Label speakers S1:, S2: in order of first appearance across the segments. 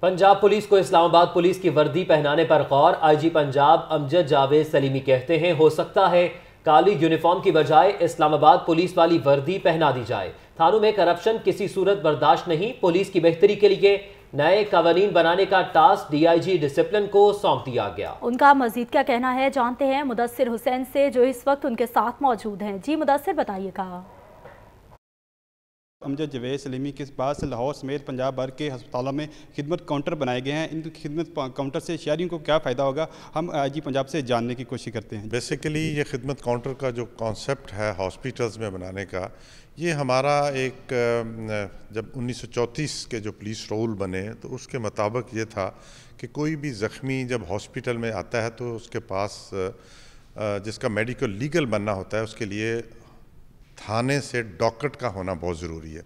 S1: Punjab police کو اسلام آباد police کی وردی پہنانے پر غور۔ آئی جی پنجاب امجد جاوید سلیمی کہتے ہیں، ہو سکتا ہے کالی یونیفارم کی بجائے اسلام آباد پولیس والی وردی پہنا دی جائے۔ تھانوں میں کرپشن کسی صورت برداشت نہیں، پولیس کی بہتری کے لیے نئے قوانین بنانے کا task D I G discipline کو سونپ دیا گیا۔
S2: ان کا مزید کیا کہنا ہے، جانتے ہیں مدثر حسین سے جو اس وقت ان کے ساتھ موجود ہیں۔ جی مدثر، بتائیے گا
S3: امجد جوید سلیمی کے بعد سے لاہور سمیت پنجاب بھر کے ہسپتالوں میں خدمت کاؤنٹر بنائے گئے ہیں۔ ان خدمت کاؤنٹر سے شہریوں کو کیا فائدہ ہوگا؟ ہم آئی جی پنجاب سے جاننے کی کوشش کرتے ہیں۔
S4: بیسیکلی یہ خدمت کاؤنٹر کا جو کانسیپٹ ہے ہاسپیٹلز میں بنانے کا، یہ ہمارا ایک جب انیس سو چوتیس کے جو پولیس رول بنے تو اس کے مطابق یہ تھا کہ کوئی بھی زخمی جب ہاسپیٹل میں آتا ہے تو اس کے پاس جس کا میڈیکل لیگل بننا ہوتا ہے اس کے لیے تھانے سے ڈاکٹ کا ہونا بہت ضروری ہے۔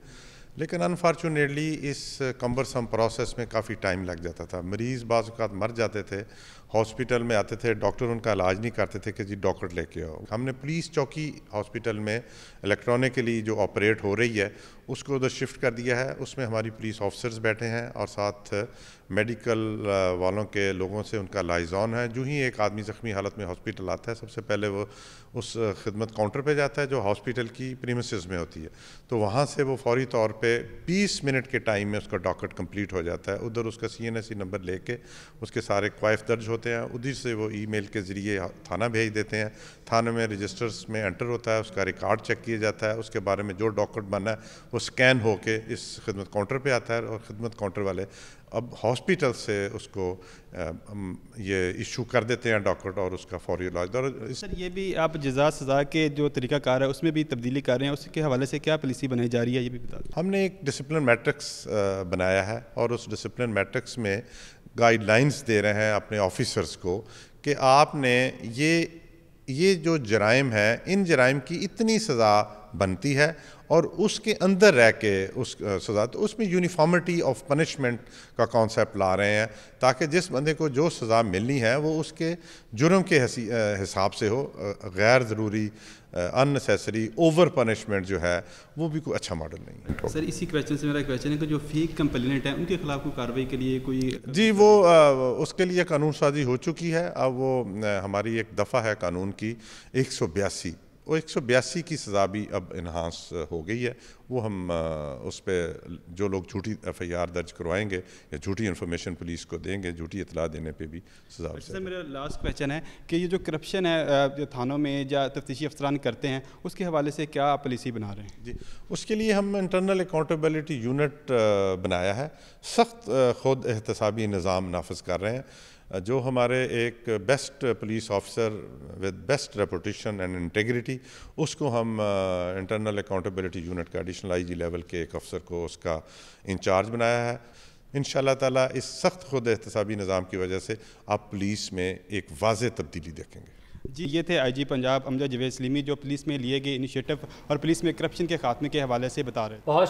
S4: لیکن انفارچونیٹلی اس کمبرسم پروسیس میں کافی ٹائم لگ جاتا تھا۔ مریض بعض اوقات مر جاتے تھے ہاسپیٹل میں آتے تھے ڈاکٹر ان کا علاج نہیں کرتے تھے کہ جی ڈاکٹر لے کے آؤ۔ ہم نے پولیس چوکی ہاسپیٹل میں الیکٹرانکلی جو آپریٹ ہو رہی ہے، اس کو ادھر شفٹ کر دیا ہے۔ اس میں ہماری پولیس آفیسرز بیٹھے ہیں اور ساتھ میڈیکل والوں کے لوگوں سے ان کا لائزون ہے۔ جو ہی ایک آدمی زخمی حالت میں ہاسپیٹل آتا ہے، سب سے پہلے وہ اس خدمت کاؤنٹر پہ جاتا ہے جو ہاسپیٹل کی پریمیسز میں ہوتی ہے۔ تو وہاں سے وہ فوری طور پہ بیس منٹ کے ٹائم میں اس کا ڈاکٹ کمپلیٹ ہو جاتا ہے۔ ادھر اس کا C N S C number لے کے اس کے سارے کوائف درج ہوتے ہیں۔ ادھر سے وہ ای میل کے ذریعے تھانہ بھیج دیتے ہیں۔ تھانے میں رجسٹرز میں انٹر ہوتا ہے، اس کا ریکارڈ چیک کیا جاتا ہے۔ اس کے بارے میں جو ڈاکٹ بننا ہے، وہ سکین ہو کے اس خدمت کاؤنٹر پہ آتا ہے اور خدمت کاؤنٹر والے اب ہاسپیٹل سے اس کو یہ ایشو کر دیتے ہیں ڈاکٹر اور اس کا فوری علاج۔
S3: سر یہ بھی آپ جزا سزا کے جو طریقہ کار ہے اس میں بھی تبدیلی کر رہے ہیں اس کے حوالے سے کیا پالیسی بنائی جا رہی ہے یہ بھی بتا
S4: ہم نے ایک ڈسپلن میٹرکس بنایا ہے اور اس ڈسپلن میٹرکس میں گائیڈ لائنز دے رہے ہیں اپنے آفیسرز کو کہ آپ نے یہ یہ جو جرائم ہے ان جرائم کی اتنی سزا بنتی ہے اور اس کے اندر رہ کے اس سزا تو اس میں یونیفارمٹی آف پنشمنٹ کا کانسیپٹ لا رہے ہیں تاکہ جس بندے کو جو سزا ملنی ہے وہ اس کے جرم کے حساب سے ہو غیر ضروری ان نیسیسری اوور پنشمنٹ جو ہے وہ بھی کوئی اچھا ماڈل نہیں
S3: ہے۔ سر اسی کویشچن سے میرا کویشچن ہے کہ جو فیک کمپلینٹ ہیں ان کے خلاف کوئی کاروائی کے لیے کوئی
S4: جی وہ اس کے لیے قانون سازی ہو چکی ہے۔ اب وہ ہماری ایک دفعہ ہے قانون کی ایک سو بیاسی۔ وہ ایک سو بیاسی کی سزا بھی اب انہانس ہو گئی ہے۔ وہ ہم اس پہ جو لوگ جھوٹی ایف آئی آر درج کروائیں گے یا جھوٹی انفارمیشن پولیس کو دیں گے جھوٹی اطلاع دینے پہ بھی سزا ہو
S3: سر میرا لاسٹ کویشچن ہے کہ یہ جو کرپشن ہے جو تھانوں میں یا تفتیشی افسران کرتے ہیں اس کے حوالے سے کیا پالیسی بنا رہے ہیں؟
S4: جی اس کے لیے ہم انٹرنل اکاؤنٹیبلٹی یونٹ بنایا ہے۔ سخت خود احتسابی نظام نافذ کر رہے ہیں۔ جو ہمارے ایک best police officer with best reputation and integrity اس کو ہم انٹرنل اکاؤنٹیبلٹی یونٹ کا ایڈیشنل آئی جی لیول کے ایک افسر کو اس کا انچارج بنایا ہے۔ ان شاء اللہ تعالیٰ اس سخت خود احتسابی نظام کی وجہ سے آپ پولیس میں ایک واضح تبدیلی دیکھیں گے۔
S3: جی یہ تھے آئی جی پنجاب امجد جوید سلیمی جو پولیس میں لیے گئے انیشیٹو اور پولیس میں کرپشن کے خاتمے کے حوالے سے بتا رہے۔